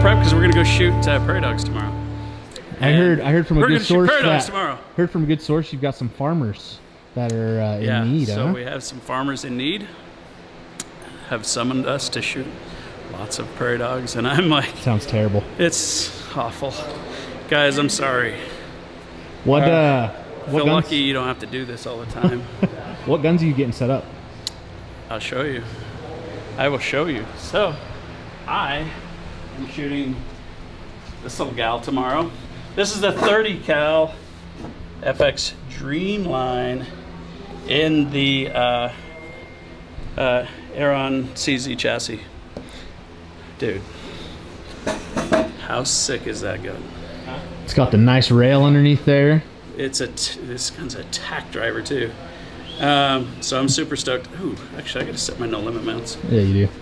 little prep because we're gonna go shoot uh, prairie dogs tomorrow. I heard. I heard from a we're good gonna shoot source prairie dogs that tomorrow. heard from a good source you've got some farmers that are uh, in Yeah, need. so huh? we have some farmers in need. Have summoned us to shoot lots of prairie dogs, and I'm like, Sounds terrible. it's awful, guys. I'm sorry. What uh, what Feel guns? lucky you don't have to do this all the time. What guns are you getting set up? I'll show you. I will show you. So, I am shooting this little gal tomorrow. This is the 30 cal FX Dreamline in the uh, uh, Aeron CZ chassis. Dude, how sick is that gun? It's got the nice rail underneath there. It's a t- this gun's a tack driver too. Um, so I'm super stoked. Ooh, actually, I got to set my no limit mounts. Yeah, you do.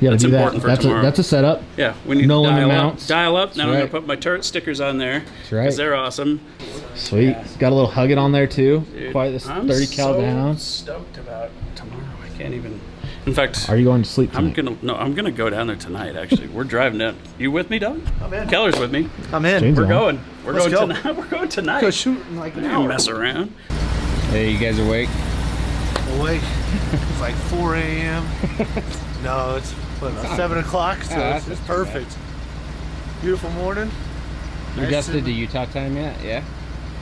You gotta That's do that. important for that's tomorrow. a that's a setup. Yeah, we need No to limit dial mounts. up. Dial up. Now I'm right. gonna put my turret stickers on there right. because they're awesome. Sweet. Got a little hug it on there too. Dude, Quite this I'm 30 cal so down. Stoked about tomorrow. I can't even. In fact, Are you going to sleep I'm tonight? gonna no. I'm gonna go down there tonight. Actually, we're driving down. You with me, Doug? I'm in. Keller's with me. I'm in. James We're on. going. We're Let's going go. tonight. We're going tonight. Go shoot in like an hour. mess around. Hey, you guys awake? Awake. It's like 4 a.m. no, it's what, about 7 o'clock, so it's, it's perfect. Beautiful morning. You Nice adjusted to Utah time yet? Yeah?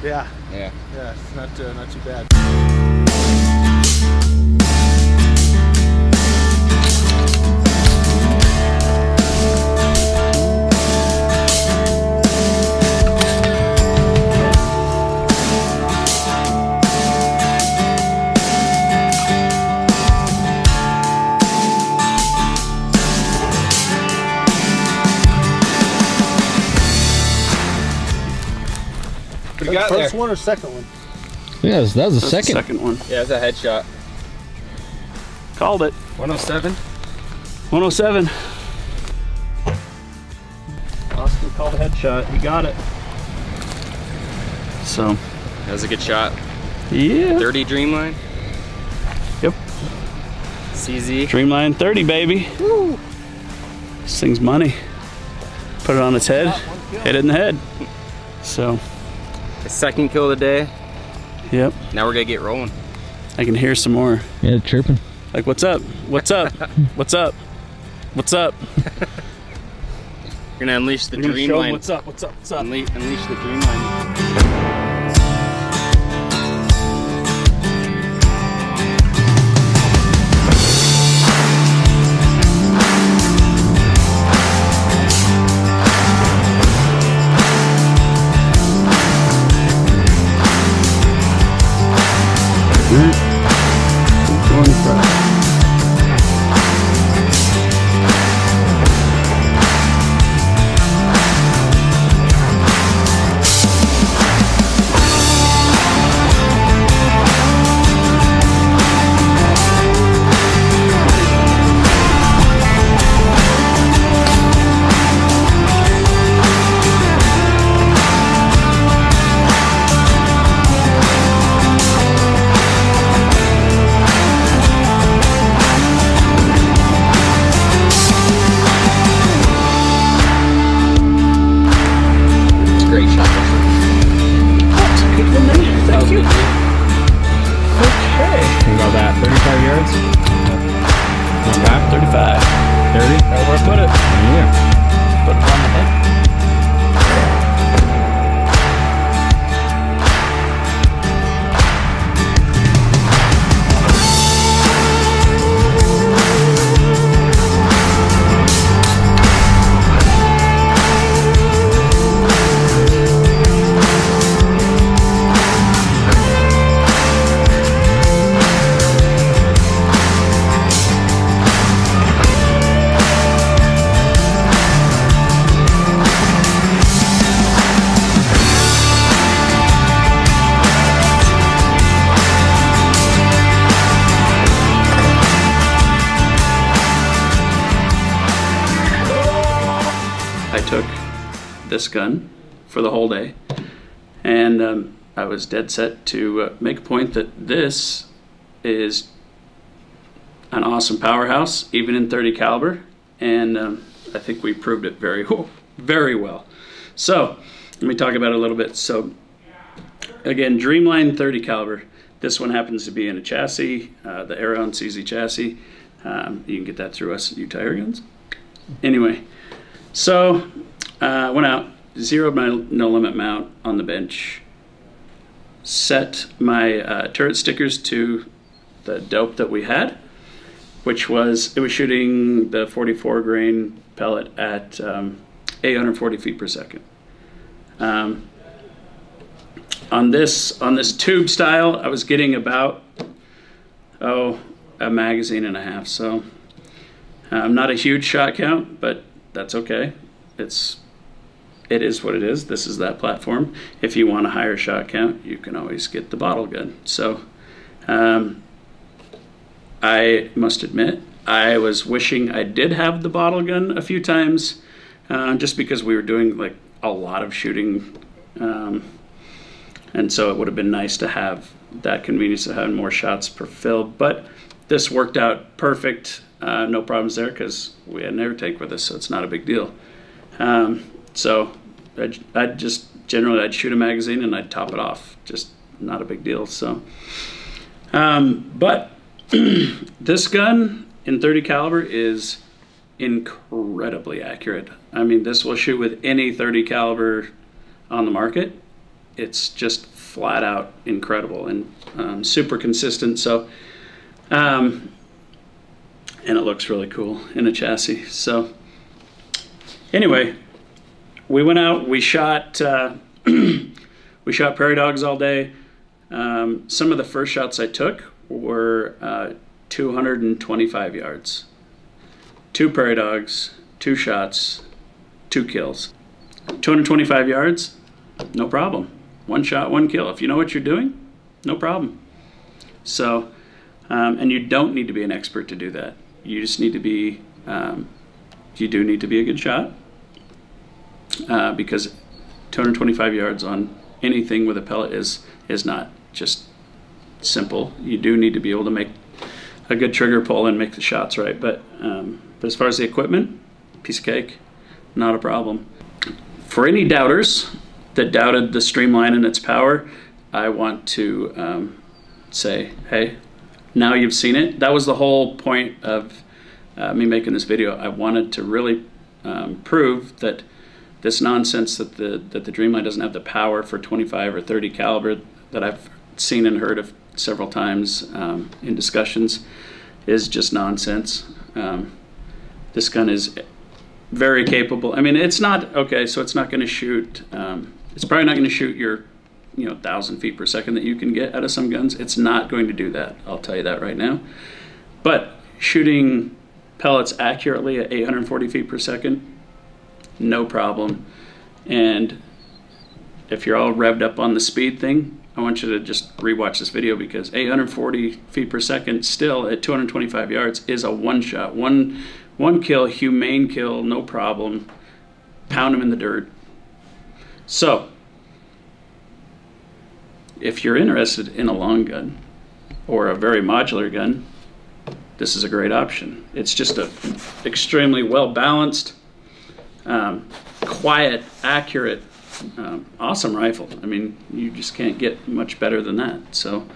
Yeah, Yeah. yeah, it's not uh, not too bad. Got First there? one or second one? Yeah, that was, that was the That's the second. second one. Yeah, it's a headshot. Called it. 107? 107. Austin called a headshot. He got it. So, That was a good shot. yeah. 30 Dreamline? Yep. CZ? Dreamline 30, baby. This thing's money. Put it on its head, hit it in the head. So, The second kill of the day. yep. Now we're gonna get rolling. I can hear some more. Yeah, chirping. Like, what's up? What's up? what's up? What's up? We're gonna unleash the We're gonna show 'em Dreamline. what's up? What's up? What's up? Unleash, unleash the Dreamline. It's took this gun for the whole day, and um, I was dead set to uh, make a point that this is an awesome powerhouse, even in 30 caliber, and um, I think we proved it very, very well. So let me talk about it a little bit. So again, Dreamline 30 caliber. This one happens to be in a chassis, uh, the Aeron CZ chassis. Um, you can get that through us at Utah Guns. Anyway, so uh, went out, zeroed my no limit mount on the bench, set my uh, turret stickers to the dope that we had, which was it was shooting the 44 grain pellet at um, 840 feet per second. Um, on this on this tube style, I was getting about oh a magazine and a half. So um, not a huge shot count, but that's okay. It's it is what it is. This is that platform. If you want a higher shot count, you can always get the bottle gun. So um, I must admit, I was wishing I did have the bottle gun a few times, uh, just because we were doing like a lot of shooting, um, and so it would have been nice to have that convenience of having more shots per fill. But this worked out perfect. Uh, no problems there because we had an air tank with us, so it's not a big deal. Um, so I'd, I'd, just generally I'd shoot a magazine and I'd top it off. Just not a big deal. So, um, but this gun in 30 caliber is incredibly accurate. I mean, this will shoot with any 30 caliber on the market. It's just flat out incredible and um, super consistent. So, um, and it looks really cool in a chassis. So, anyway, we went out. We shot. Uh, we shot prairie dogs all day. Um, some of the first shots I took were uh, 225 yards. Two prairie dogs, two shots, two kills. 225 yards, no problem. One shot, one kill. If you know what you're doing, no problem. So, um, and you don't need to be an expert to do that. You just need to be, um, you do need to be a good shot uh, because 225 yards on anything with a pellet is is not just simple. You do need to be able to make a good trigger pull and make the shots right. But um, but as far as the equipment, piece of cake, not a problem. For any doubters that doubted the Dreamline and its power, I want to um, say, hey, now you've seen it. That was the whole point of uh, me making this video. I wanted to really um, prove that this nonsense that the that the Dreamline doesn't have the power for 25 or 30 caliber that I've seen and heard of several times um, in discussions is just nonsense. Um, this gun is very capable. I mean, it's not okay. So it's not going to shoot. Um, it's probably not going to shoot your, you know, thousand feet per second that you can get out of some guns. It's not going to do that. I'll tell you that right now. But shooting pellets accurately at 840 feet per second, no problem. And if you're all revved up on the speed thing, I want you to just rewatch this video because 840 feet per second still at 225 yards is a one shot, one one kill, humane kill, no problem. Pound him in the dirt. So, if you're interested in a long gun or a very modular gun, this is a great option. It's just a extremely well balanced, um, quiet, accurate, um, awesome rifle. I mean, you just can't get much better than that. So,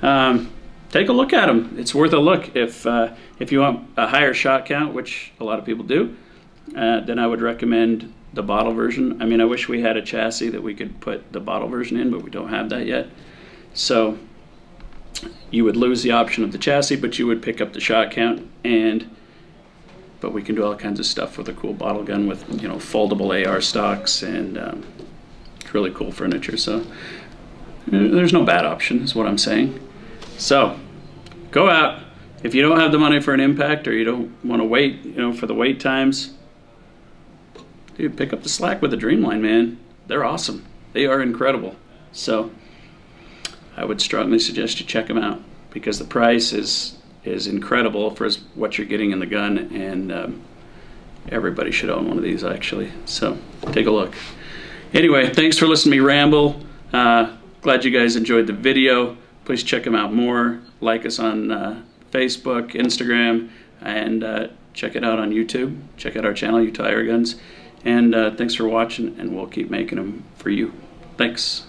um, take a look at them. It's worth a look. If uh, if you want a higher shot count, which a lot of people do, uh, then I would recommend the bottle version. I mean, I wish we had a chassis that we could put the bottle version in, but we don't have that yet. So you would lose the option of the chassis, but you would pick up the shot count and but we can do all kinds of stuff with a cool bottle gun with you know foldable AR stocks and um, really cool furniture. So uh, there's no bad option, is what I'm saying. So go out. If you don't have the money for an impact or you don't want to wait, you know, for the wait times, dude, pick up the slack with the Dreamline, man. They're awesome. They are incredible. So I would strongly suggest you check them out because the price is is incredible for what you're getting in the gun, and um, everybody should own one of these actually. So take a look. Anyway, thanks for listening to me ramble. Uh, glad you guys enjoyed the video. Please check them out more. Like us on uh, Facebook, Instagram. and uh, check it out on YouTube. Check out our channel, Utah Air Guns. And uh, thanks for watching, and we'll keep making them for you. Thanks.